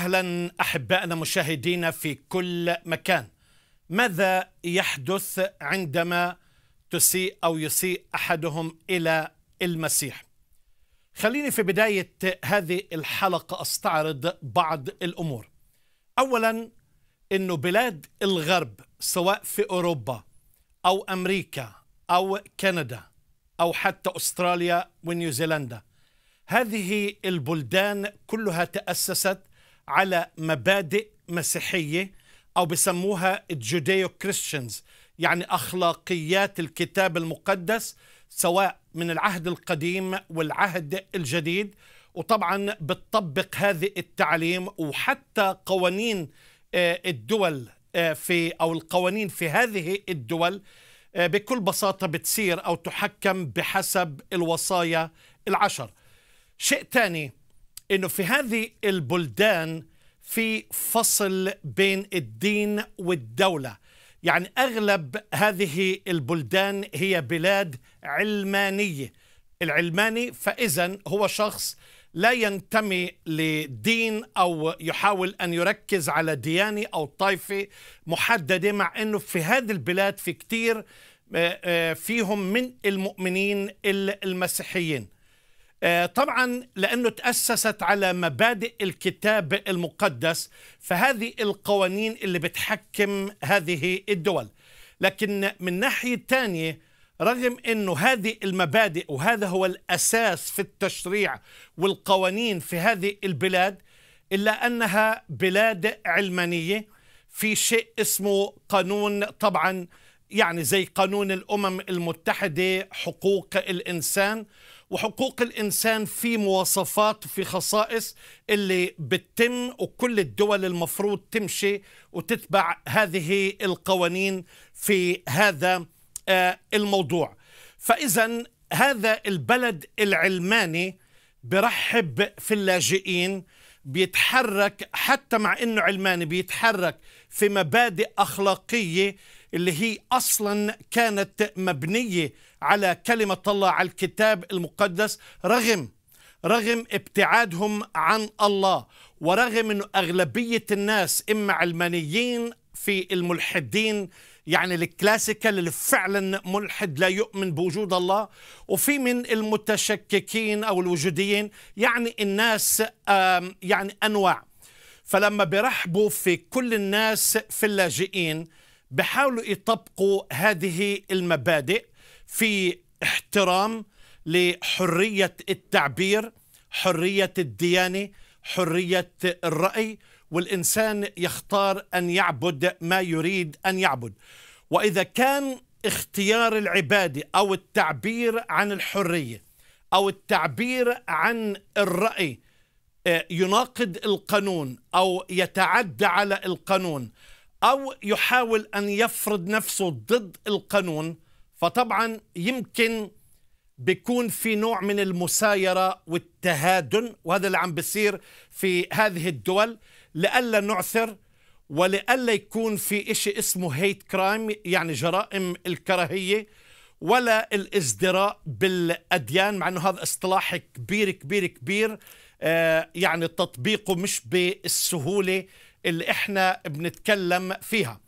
أهلا احبائنا مشاهدينا في كل مكان. ماذا يحدث عندما تسيء أو يسيء أحدهم إلى المسيح؟ خليني في بداية هذه الحلقة أستعرض بعض الأمور. اولا انه بلاد الغرب سواء في أوروبا أو أمريكا أو كندا أو حتى أستراليا ونيوزيلندا هذه البلدان كلها تأسست على مبادئ مسيحية أو بسموها الجوديو كريستيانز يعني أخلاقيات الكتاب المقدس سواء من العهد القديم والعهد الجديد وطبعا بتطبق هذه التعليم وحتى قوانين الدول في أو القوانين في هذه الدول بكل بساطة بتصير أو تحكم بحسب الوصايا العشر. شيء ثاني إنه في هذه البلدان في فصل بين الدين والدولة. يعني أغلب هذه البلدان هي بلاد علمانية. العلماني فاذا هو شخص لا ينتمي لدين أو يحاول أن يركز على ديانة أو طائفة محددة مع إنه في هذه البلاد في كثير فيهم من المؤمنين المسيحيين طبعا لأنه تأسست على مبادئ الكتاب المقدس فهذه القوانين اللي بتحكم هذه الدول. لكن من ناحية ثانية رغم إنه هذه المبادئ وهذا هو الأساس في التشريع والقوانين في هذه البلاد إلا أنها بلاد علمانية في شيء اسمه قانون طبعا يعني زي قانون الأمم المتحدة حقوق الإنسان. وحقوق الإنسان في مواصفات وفي خصائص اللي بتتم وكل الدول المفروض تمشي وتتبع هذه القوانين في هذا الموضوع. فإذا هذا البلد العلماني برحب في اللاجئين بيتحرك حتى مع إنه علماني بيتحرك في مبادئ أخلاقية اللي هي أصلا كانت مبنية على كلمة الله على الكتاب المقدس رغم رغم ابتعادهم عن الله ورغم إنه أغلبية الناس إما علمانيين في الملحدين يعني الكلاسيكال اللي فعلا ملحد لا يؤمن بوجود الله وفي من المتشككين أو الوجوديين يعني الناس يعني أنواع. فلما برحبوا في كل الناس في اللاجئين بحاولوا يطبقوا هذه المبادئ في احترام لحرية التعبير حرية الديانة حرية الرأي والإنسان يختار أن يعبد ما يريد أن يعبد. وإذا كان اختيار العباده أو التعبير عن الحرية أو التعبير عن الرأي يناقض القانون أو يتعدى على القانون أو يحاول أن يفرض نفسه ضد القانون فطبعا يمكن بيكون في نوع من المسايرة والتهادن وهذا اللي عم بيصير في هذه الدول لئلا نعثر ولئلا يكون في إشي اسمه هيت كرايم يعني جرائم الكراهية ولا الازدراء بالأديان مع أنه هذا إصطلاح كبير كبير كبير آه يعني تطبيقه مش بالسهولة اللي إحنا بنتكلم فيها.